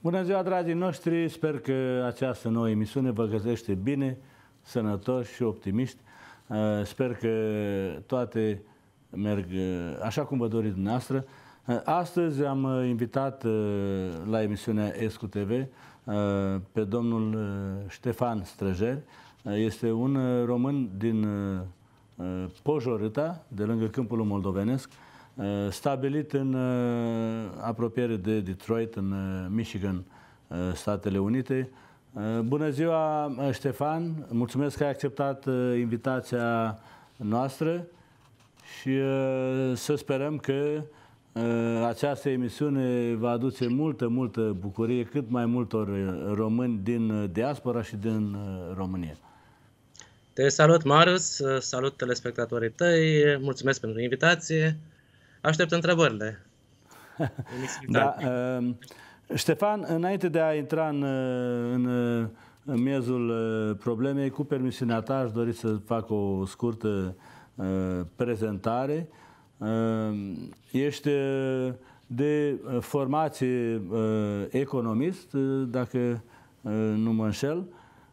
Bună ziua, dragii noștri! Sper că această nouă emisiune vă găsește bine, sănătoși și optimiști. Uh, sper că toate merg uh, așa cum vă doriți dumneavoastră. Uh, astăzi am invitat la emisiunea Escu TV pe domnul Ștefan Străjeri. Este un român din Pojorâta, de lângă câmpul moldovenesc, Uh, stabilit în uh, apropiere de Detroit, în uh, Michigan, Statele Unite. Bună ziua, Ștefan! Mulțumesc că ai acceptat invitația noastră și să sperăm că această emisiune va aduce multă, multă bucurie cât mai multor români din diaspora și din România. Te salut, Marius, salut telespectatorii tăi, mulțumesc pentru invitație. Aștept întrebările. da, uh, Ștefan, înainte de a intra în, în, în miezul uh, problemei, cu permisiunea ta, aș dori să fac o scurtă uh, prezentare. Uh, ești uh, de formație uh, economist, uh, dacă uh, nu mă înșel.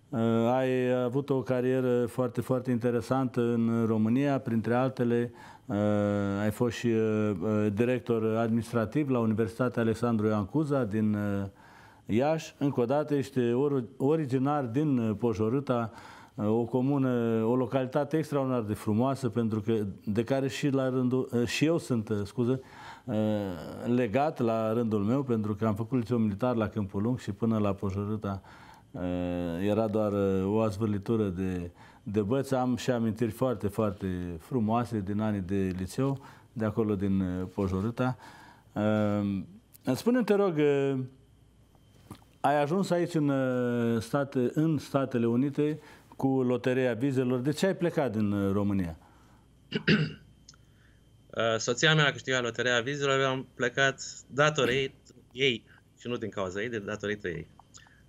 Uh, ai avut o carieră foarte, foarte interesantă în România, printre altele Uh, ai fost și uh, uh, director administrativ la Universitatea Alexandru Ioan Cuza din Iași. Încă o dată ești originar din Pojorâta, o comună, o localitate extraordinar de frumoasă, pentru că de care și la rândul, și eu sunt, scuză, legat la rândul meu, pentru că am făcut liceu militar la Câmpul Lung și până la Pojorâta era doar o azvârlitură de de băți am și amintiri foarte, foarte frumoase din anii de liceu, de acolo din uh, Pojorâta. Uh, spune te rog, uh, ai ajuns aici în, state, în Statele Unite cu loteria vizelor. De ce ai plecat din România? Soția mea a câștigat loteria vizelor, am plecat datorită ei și nu din cauza ei, de datorită ei.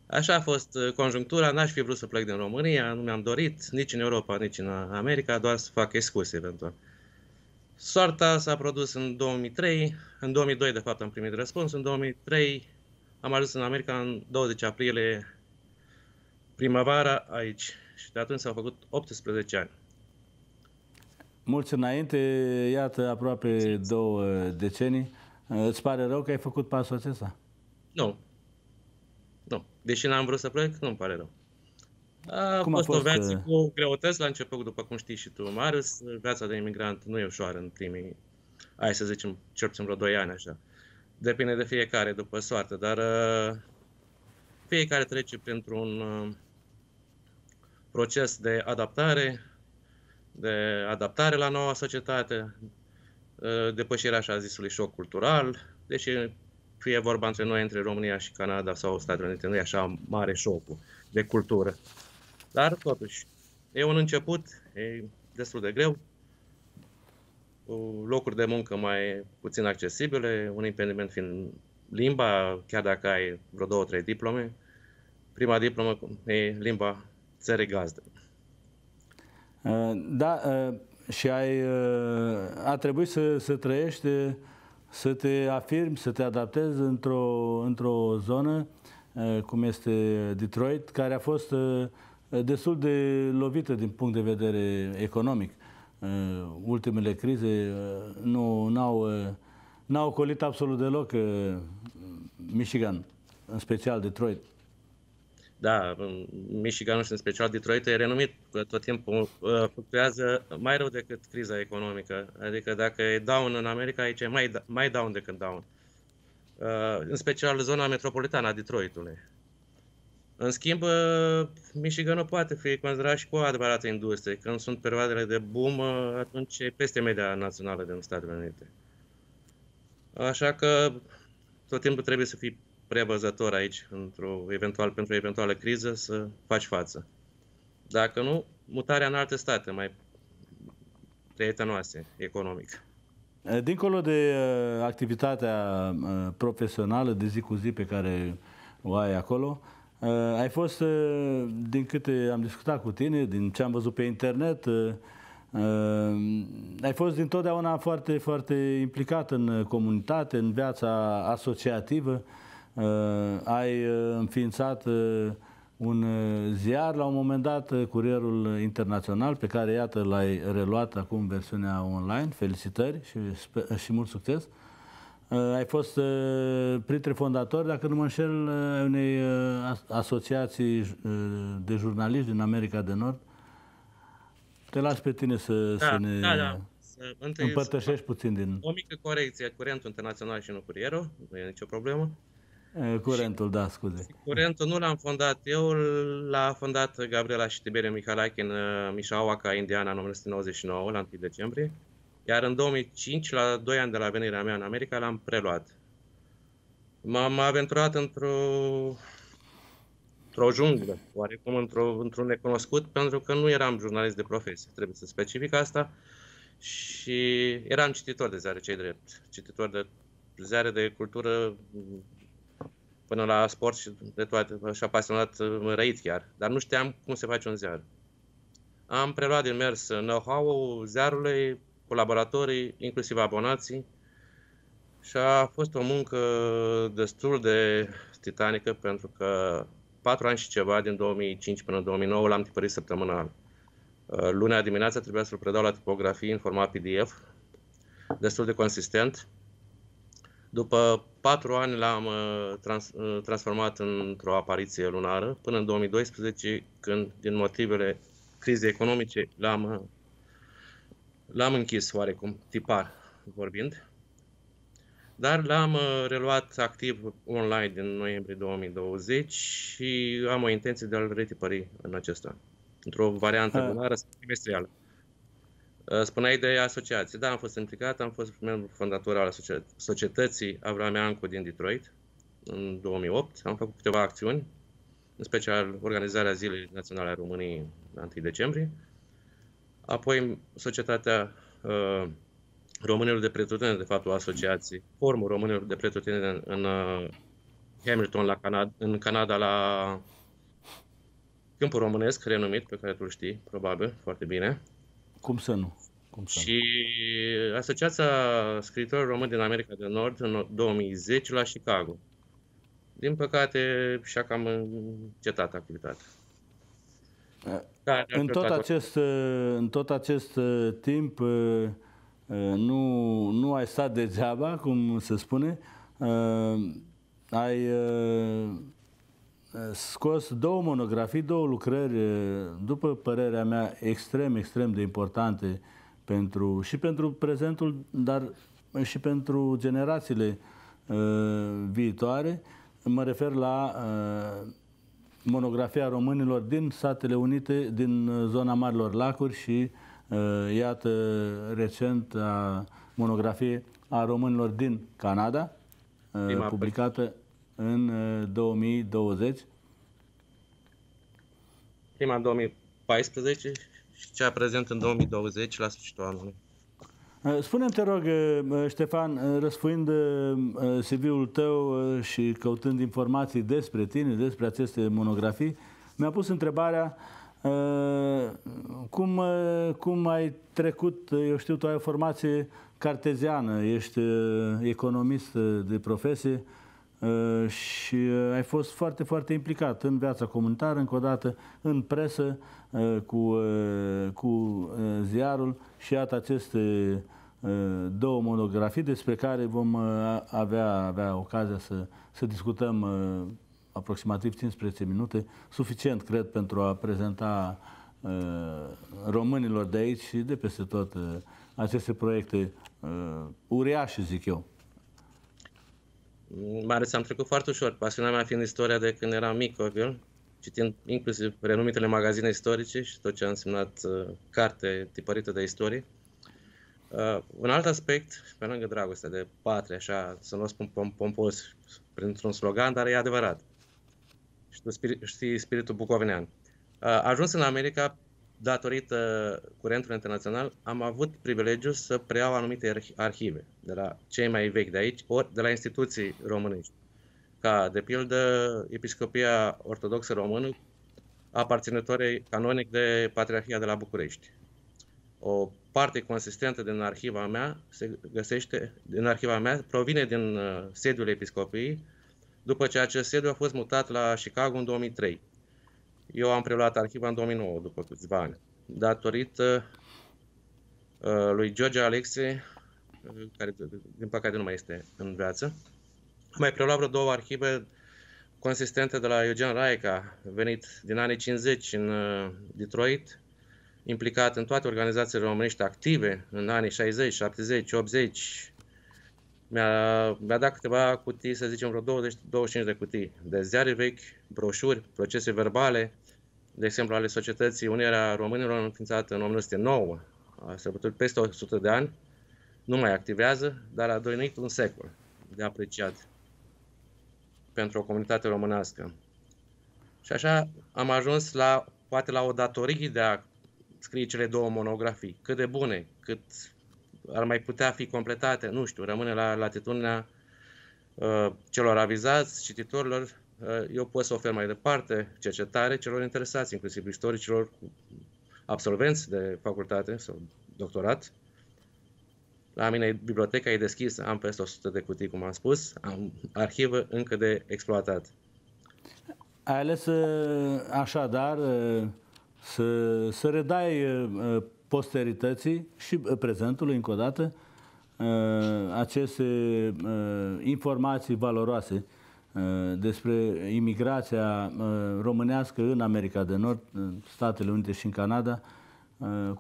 Așa a fost uh, conjunctura, n-aș fi vrut să plec din România, nu mi-am dorit, nici în Europa, nici în America, doar să fac excursii eventual. Soarta s-a produs în 2003, în 2002 de fapt am primit răspuns, în 2003 am ajuns în America în 20 aprilie primăvara aici și de atunci s-au făcut 18 ani. Mulți înainte, iată aproape două decenii, îți pare rău că ai făcut pasul acesta? Nu, nu. Deși n-am vrut să plec, nu-mi pare rău. A cum fost, a fost o viață că... cu greutăți la început, după cum știi și tu, Marius. Viața de imigrant nu e ușoară în primii, hai să zicem, cel puțin vreo 2 ani, așa. Depinde de fiecare, după soartă, dar uh, fiecare trece printr-un uh, proces de adaptare, de adaptare la noua societate, uh, depășirea așa zisului șoc cultural, deși fie vorba între noi, între România și Canada sau Statele Unite, nu e așa mare șocul de cultură. Dar, totuși, e un început, e destul de greu, cu locuri de muncă mai puțin accesibile, un impediment fiind limba, chiar dacă ai vreo două, trei diplome. Prima diplomă e limba țării gazdă. Uh, da, uh, și ai, uh, a trebuit să, să trăiești să te afirmi, să te adaptezi într-o, într-o zonă uh, cum este Detroit, care a fost uh, destul de lovită din punct de vedere economic. Uh, ultimele crize nu n-au, n-au colit absolut deloc Michigan, în special Detroit. Da, Michiganul și în special Detroit e renumit că tot timpul uh, fluctuează mai rău decât criza economică. Adică dacă e down în America, aici e mai, da, mai down decât down. Uh, în special zona metropolitană a Detroitului. În schimb, uh, Michiganul poate fi considerat și cu o adevărată industrie. Când sunt perioadele de boom, atunci e peste media națională din Statele Unite. Așa că tot timpul trebuie să fii prevăzător aici, într-o, eventual, pentru o eventuală criză, să faci față. Dacă nu, mutarea în alte state mai prietenoase economic. Dincolo de uh, activitatea uh, profesională de zi cu zi pe care o ai acolo. Uh, ai fost, uh, din câte am discutat cu tine, din ce am văzut pe internet, uh, uh, ai fost dintotdeauna foarte, foarte implicat în comunitate, în viața asociativă. Uh, ai uh, înființat uh, un uh, ziar la un moment dat, uh, Curierul Internațional, pe care, iată, l-ai reluat acum versiunea online. Felicitări și, și mult succes! Uh, ai fost printre fondatori, dacă nu mă înșel, unei asociații de jurnaliști din America de Nord. Te las pe tine să, da, să ne da, da. Să, împărtășești puțin din... O mică corecție, Curentul Internațional și nu Curierul, nu e nicio problemă. Curentul, da, scuze. Curentul nu l-am fondat eu, l-a fondat Gabriela și Tiberiu Mihalache în Mishawaka, Indiana, în 1999, la 1 decembrie. Iar în 2005, la 2 ani de la venirea mea în America, l-am preluat. M-am aventurat într-o într-o junglă, oarecum într-o, într-un necunoscut, pentru că nu eram jurnalist de profesie, trebuie să specific asta, și eram cititor de ziare, cei drept, cititor de ziare de cultură până la sport și de toate, și apasionat, răit chiar, dar nu știam cum se face un ziar. Am preluat din mers know-how-ul ziarului, colaboratorii, inclusiv abonații, și a fost o muncă destul de titanică pentru că patru ani și ceva, din 2005 până în 2009, l-am tipărit săptămânal. Lunea dimineața trebuia să-l predau la tipografie în format PDF, destul de consistent. După patru ani l-am uh, trans, uh, transformat într-o apariție lunară, până în 2012, când, din motivele crizei economice, l-am, uh, l-am închis oarecum, tipar vorbind. Dar l-am reluat activ online din noiembrie 2020 și am o intenție de a-l retipări în acesta, într-o variantă lunară trimestrială. Uh, spuneai de asociație. Da, am fost implicat, am fost membru fondator al societății Avram Ancu din Detroit în 2008. Am făcut câteva acțiuni, în special organizarea Zilei Naționale a României în 1 decembrie. Apoi Societatea uh, Românilor de Pretutindeni, de fapt o asociație, Formul Românilor de Pretutindeni în, în uh, Hamilton, la Canada, în Canada, la Câmpul Românesc, renumit, pe care tu știi, probabil, foarte bine. Cum să nu? Cum să și nu? Asociația Scriitorilor Români din America de Nord în 2010 la Chicago. Din păcate, și-a cam încetat activitatea. Da, în, tot acest, în tot acest uh, timp uh, uh, nu, nu ai stat degeaba, cum se spune, ai scos două monografii, două lucrări, după părerea mea, extrem, extrem de importante pentru, și pentru prezentul, dar și pentru generațiile uh, viitoare. Mă refer la uh, monografia românilor din Statele Unite, din zona Marilor Lacuri și, uh, iată, recent, a monografie a românilor din Canada, uh, publicată în 2020? Uh, Prima în 2014 și cea prezent în 2020 la sfârșitul anului. Uh, spune-mi, te rog, uh, Ștefan, răsfuind CV-ul tău și căutând informații despre tine, despre aceste monografii, mi-a pus întrebarea cum, cum ai trecut, eu știu, tu ai o formație carteziană, ești economist de profesie, Uh, și uh, ai fost foarte, foarte implicat în viața comunitară, încă o dată în presă, uh, cu, cu ziarul și iată aceste două monografii despre care vom avea, avea ocazia să, să discutăm aproximativ 15 minute, suficient, cred, pentru a prezenta românilor de aici și de peste tot aceste proiecte uriașe, zic eu. Mare am trecut foarte ușor, pasiunea mea fiind istoria de când eram mic copil, citind inclusiv renumitele magazine istorice și tot ce a însemnat uh, carte tipărită de istorie. Uh, un alt aspect, pe lângă dragostea de patrie, așa, să nu o spun pom- pompos printr-un slogan, dar e adevărat. Și tu spiri- știi spiritul bucovinean. Uh, ajuns în America datorită curentului internațional, am avut privilegiul să preiau anumite arhive de la cei mai vechi de aici, ori de la instituții românești. ca, de pildă, Episcopia Ortodoxă Română, aparținătoare canonic de Patriarhia de la București. O parte consistentă din arhiva mea se găsește, din arhiva mea, provine din uh, sediul episcopiei, după ce acest sediu a fost mutat la Chicago în 2003. Eu am preluat arhiva în 2009, după câțiva ani, datorită uh, lui George Alexe, uh, care din păcate nu mai este în viață. Am mai preluat vreo două arhive consistente de la Eugen Raica, venit din anii 50 în uh, Detroit, implicat în toate organizațiile românești active în anii 60, 70, 80. Mi-a, mi-a dat câteva cutii, să zicem vreo 20, 25 de cutii, de ziare vechi, broșuri, procese verbale, de exemplu ale Societății Unirea Românilor înființată în 1909, a sărbătorit peste 100 de ani, nu mai activează, dar a doinit un secol de apreciat pentru o comunitate românească. Și așa am ajuns la, poate la o datorie de a scrie cele două monografii. Cât de bune, cât ar mai putea fi completate, nu știu, rămâne la latitudinea uh, celor avizați, cititorilor. Uh, eu pot să ofer mai departe cercetare celor interesați, inclusiv istoricilor cu absolvenți de facultate sau doctorat. La mine biblioteca e deschisă, am peste 100 de cutii, cum am spus, am arhivă încă de exploatat. Ai ales uh, așadar uh, să, să redai uh, posterității și prezentului încă o dată aceste informații valoroase despre imigrația românească în America de Nord, în Statele Unite și în Canada.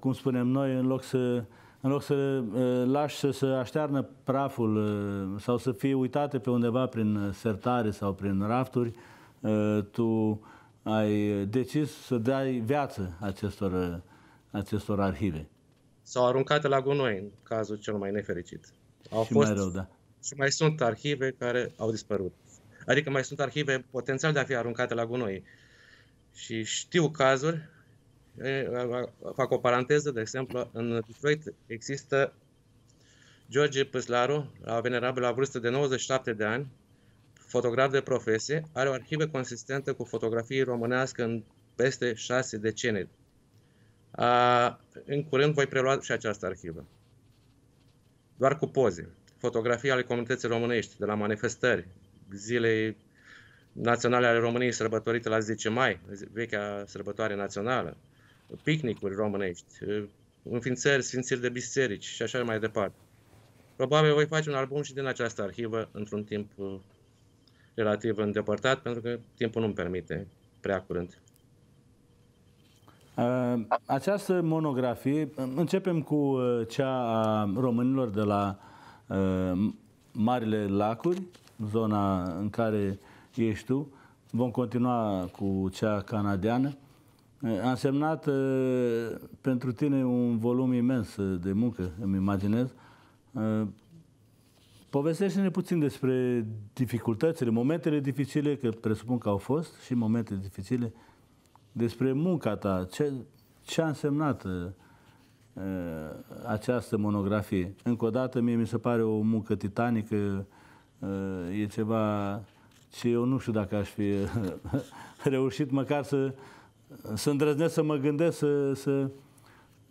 Cum spunem noi, în loc să în loc să uh, lași să se aștearnă praful uh, sau să fie uitate pe undeva prin sertare sau prin rafturi, uh, tu ai decis să dai viață acestor, acestor arhive. S-au aruncate la gunoi, în cazul cel mai nefericit. Au și fost, mai rău, da. Și mai sunt arhive care au dispărut. Adică mai sunt arhive potențial de a fi aruncate la gunoi. Și știu cazuri fac o paranteză, de exemplu, în Detroit există George Păslaru, la venerabil la vârstă de 97 de ani, fotograf de profesie, are o arhivă consistentă cu fotografii românească în peste șase decenii. A, în curând voi prelua și această arhivă. Doar cu poze. Fotografii ale comunității românești, de la manifestări, zilei naționale ale României sărbătorite la 10 mai, vechea sărbătoare națională, picnicuri românești, înființări, sfințiri de biserici și așa mai departe. Probabil voi face un album și din această arhivă într-un timp uh, relativ îndepărtat, pentru că timpul nu-mi permite prea curând. Uh, această monografie, începem cu uh, cea a românilor de la Marile Lacuri, zona în care ești tu. Vom continua cu cea canadiană. A însemnat pentru tine un volum imens de muncă, îmi imaginez. Povestește-ne puțin despre dificultățile, momentele dificile, că presupun că au fost și momente dificile, despre munca ta, ce, ce a însemnat uh, această monografie. Încă o dată, mie mi se pare o muncă titanică, uh, e ceva ce eu nu știu dacă aș fi reușit măcar să, să îndrăznesc să mă gândesc să, să,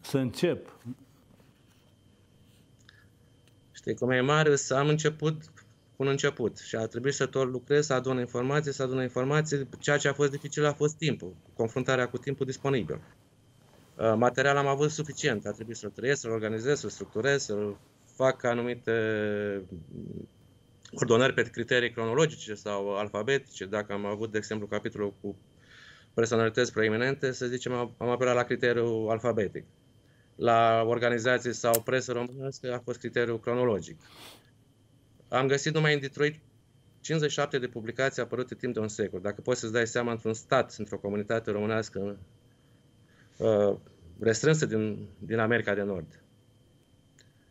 să încep. Știi cum e mare, să am început cu un început și a trebuit să tot lucrez, să adun informații, să adun informații. Ceea ce a fost dificil a fost timpul, confruntarea cu timpul disponibil. Uh, material am avut suficient, a trebuit să-l trăiesc, să-l organizez, să-l structurez, să-l fac anumite ordonări pe criterii cronologice sau alfabetice. Dacă am avut, de exemplu, capitolul cu personalități proeminente, să zicem, am apelat la criteriul alfabetic. La organizații sau presă românească a fost criteriul cronologic. Am găsit numai în Detroit 57 de publicații apărute timp de un secol. Dacă poți să-ți dai seama într-un stat, într-o comunitate românească uh, restrânsă din, din America de Nord.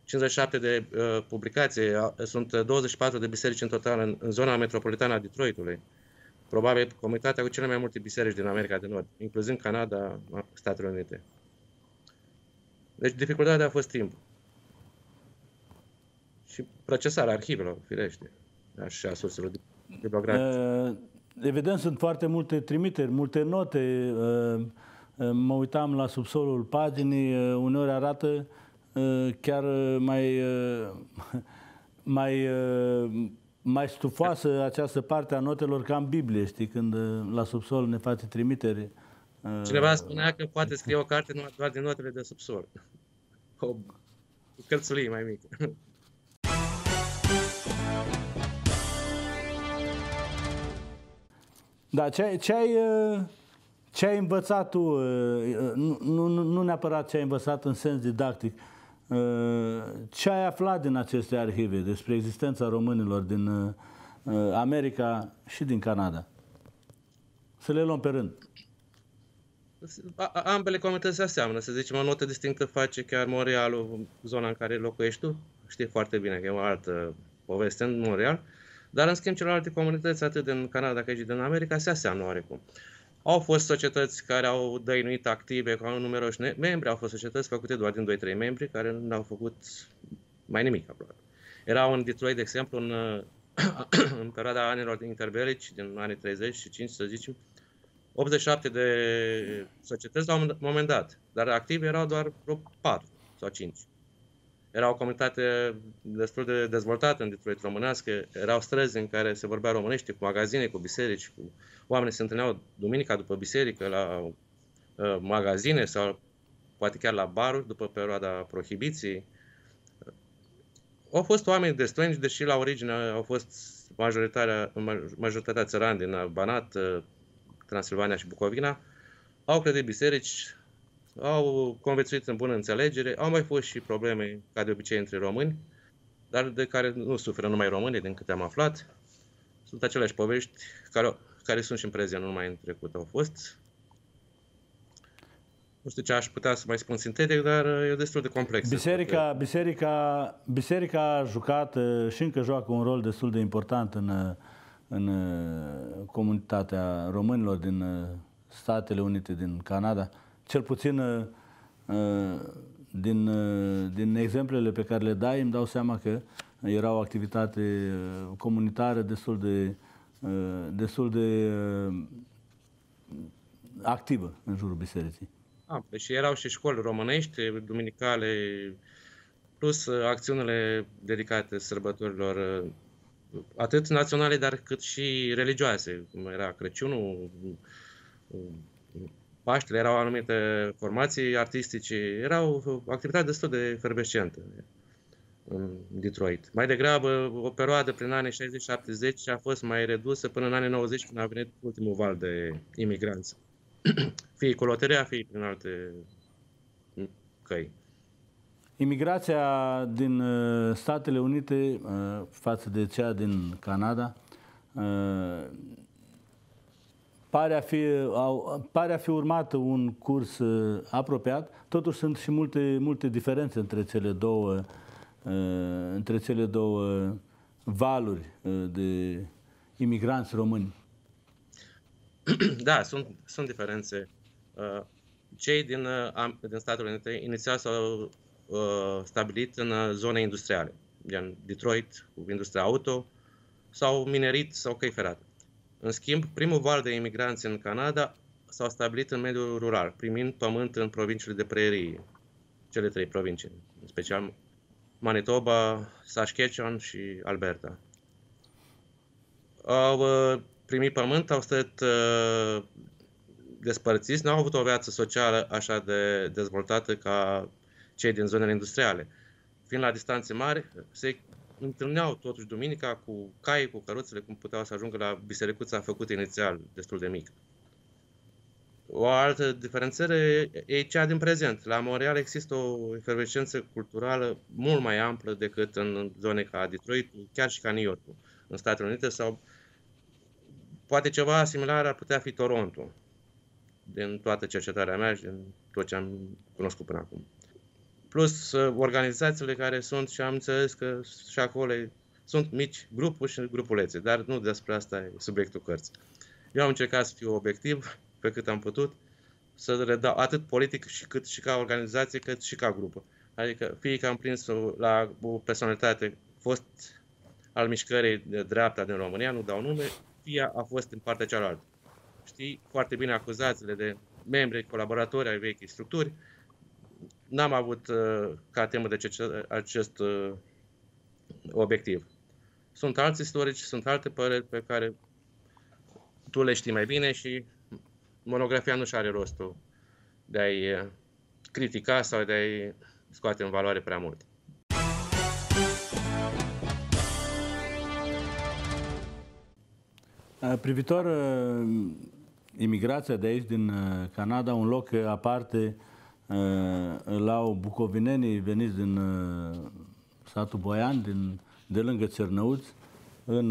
57 de uh, publicații, uh, sunt 24 de biserici în total în, în zona metropolitană a Detroitului probabil comunitatea cu cele mai multe biserici din America de Nord, incluzând Canada, Statele Unite. Deci dificultatea a fost timpul. Și procesarea arhivelor, firește, și a surselor Uh, evident, sunt foarte multe trimiteri, multe note. Uh, mă uitam la subsolul paginii, uneori arată chiar mai, mai, mai stufoasă această parte a notelor ca în Biblie, știi, când la subsol ne face trimiteri. Cineva spunea că poate scrie o carte doar din notele de subsol. O cărțulie mai mică. Da, ce, ce, ai, ce ai învățat tu, nu, nu, nu neapărat ce ai învățat în sens didactic, ce ai aflat din aceste arhive despre existența românilor din America și din Canada? Să le luăm pe rând. Ambele comunități se aseamănă. Să zicem, o notă distinctă face chiar Montrealul, zona în care locuiești tu. Știi foarte bine că e o altă poveste în Montreal. Dar, în schimb, celelalte comunități, atât din Canada cât și din America, se aseamnă oarecum. Au fost societăți care au dăinuit active cu numeroși membri, au fost societăți făcute doar din 2-3 membri care nu au făcut mai nimic aproape. Erau în Detroit, de exemplu, în, în perioada anilor interbelici, din anii 30 și 5, să zicem, 87 de societăți la un moment dat, dar active erau doar vreo 4 sau 5. Era o comunitate destul de dezvoltată în Detroit românească, erau străzi în care se vorbea românește, cu magazine, cu biserici, cu oamenii se întâlneau duminica după biserică la uh, magazine sau poate chiar la baruri după perioada prohibiției. Au fost oameni de străini, deși la origine au fost majoritatea, majoritatea țărani din Banat, uh, Transilvania și Bucovina, au credit biserici, au conviețuit în bună înțelegere, au mai fost și probleme, ca de obicei, între români, dar de care nu suferă numai românii, din câte am aflat. Sunt aceleași povești care, care sunt și în prezent, nu numai în trecut au fost. Nu știu ce aș putea să mai spun sintetic, dar e destul de complex. Biserica, biserica, biserica a jucat și încă joacă un rol destul de important în, în comunitatea românilor din Statele Unite, din Canada cel puțin uh, uh, din, uh, din exemplele pe care le dai, îmi dau seama că era o activitate comunitară destul de, destul de activă în jurul bisericii. Ah, păi și erau și școli românești, duminicale, plus acțiunile dedicate sărbătorilor atât naționale, dar cât și religioase, cum era Crăciunul, Paștele erau anumite formații artistice, erau o activitate destul de efervescentă în Detroit. Mai degrabă, o perioadă prin anii 60-70 a fost mai redusă până în anii 90, când a venit ultimul val de imigranți. fie cu loteria, fie prin alte căi. Imigrația din uh, Statele Unite uh, față de cea din Canada uh, pare a fi, au, pare a fi urmat un curs uh, apropiat, totuși sunt și multe, multe diferențe între cele două, uh, între cele două valuri uh, de imigranți români. Da, sunt, sunt diferențe. Uh, cei din, uh, din Statele Unite inițial s-au uh, stabilit în zone industriale, gen Detroit, cu industria auto, sau minerit sau căi ferate. În schimb, primul val de imigranți în Canada s-au stabilit în mediul rural, primind pământ în provinciile de prerii, cele trei provincii, în special Manitoba, Saskatchewan și Alberta. Au uh, primit pământ, au stat uh, despărțiți, nu au avut o viață socială așa de dezvoltată ca cei din zonele industriale. Fiind la distanțe mari, se întâlneau totuși duminica cu cai, cu căruțele, cum puteau să ajungă la bisericuța făcută inițial, destul de mică. O altă diferențiere e cea din prezent. La Montreal există o efervescență culturală mult mai amplă decât în zone ca Detroit, chiar și ca New York, în Statele Unite, sau poate ceva similar ar putea fi Toronto, din toată cercetarea mea și din tot ce am cunoscut până acum plus uh, organizațiile care sunt și am înțeles că și acolo sunt mici grupuri și grupulețe, dar nu despre asta e subiectul cărții. Eu am încercat să fiu obiectiv pe cât am putut, să redau atât politic și cât și ca organizație, cât și ca grupă. Adică fie că am prins la o personalitate fost al mișcării de dreapta din România, nu dau nume, fie a fost în partea cealaltă. Știi foarte bine acuzațiile de membri, colaboratori ai vechi structuri. N-am avut uh, ca temă de ce, acest uh, obiectiv. Sunt alți istorici, sunt alte păreri pe care tu le știi mai bine și monografia nu și are rostul de a-i uh, critica sau de a-i scoate în valoare prea mult. Privitor imigrația de aici, din Canada, un loc aparte la au bucovinenii veniți din satul Boian, din, de lângă Cernăuți, în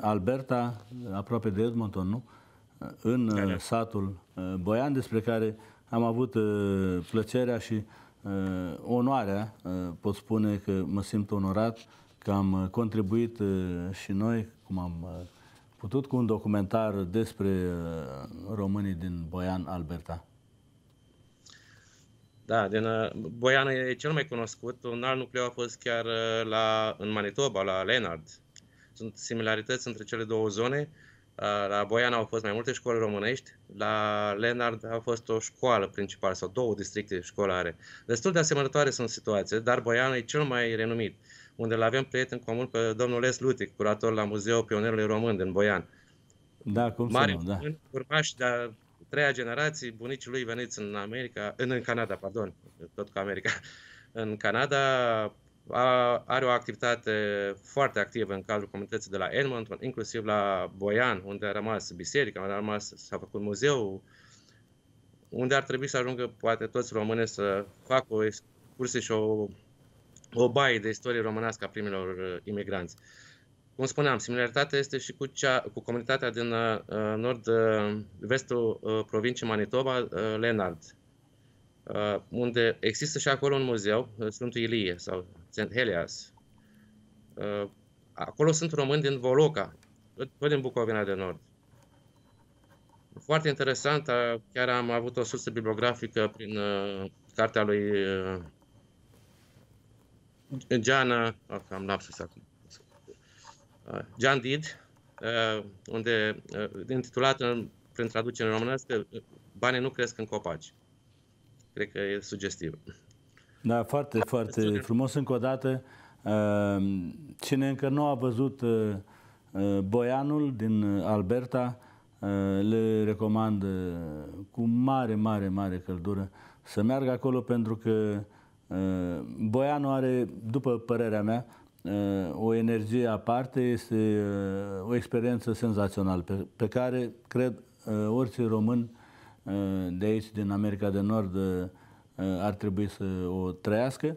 Alberta, aproape de Edmonton, nu? În da, da. satul Boian, despre care am avut plăcerea și onoarea, pot spune că mă simt onorat că am contribuit și noi, cum am putut cu un documentar despre uh, românii din Boian, Alberta. Da, din uh, Boian e cel mai cunoscut. Un alt nucleu a fost chiar uh, la, în Manitoba, la Leonard. Sunt similarități între cele două zone. La Boian au fost mai multe școli românești, la Leonard a fost o școală principală sau două districte școlare. Destul de asemănătoare sunt situații, dar Boian e cel mai renumit unde îl avem prieten comun pe domnul Les Lutic, curator la Muzeul Pionerului Român din Boian. Da, cum Mari, să nu, da. urmași de a treia generații, bunicii lui veniți în America, în, în Canada, pardon, tot cu America, în Canada, a, are o activitate foarte activă în cadrul comunității de la Edmonton, inclusiv la Boian, unde a rămas biserica, unde a rămas, s-a făcut muzeu, unde ar trebui să ajungă poate toți românii să facă o excursie și o o baie de istorie românească a primilor uh, imigranți. Cum spuneam, similaritatea este și cu, cea, cu comunitatea din uh, nord-vestul uh, uh, provinciei Manitoba, uh, Leonard, uh, unde există și acolo un muzeu, uh, Sfântul Ilie sau St. Helias. Uh, acolo sunt români din Voloca, tot din Bucovina de Nord. Foarte interesant, uh, chiar am avut o sursă bibliografică prin uh, cartea lui uh, Gian, oh, am lapsus acum, Gian Did, uh, unde uh, intitulat în, prin traducere în românească, banii nu cresc în copaci. Cred că e sugestiv. Da, foarte, foarte frumos încă o dată. Uh, cine încă nu a văzut Boianul din Alberta, le recomand cu mare, mare, mare căldură să meargă acolo pentru că Uh, Boianu are, după părerea mea, uh, o energie aparte, este uh, o experiență senzațională pe, pe care cred orice român de aici, din America de Nord, ar trebui să o trăiască.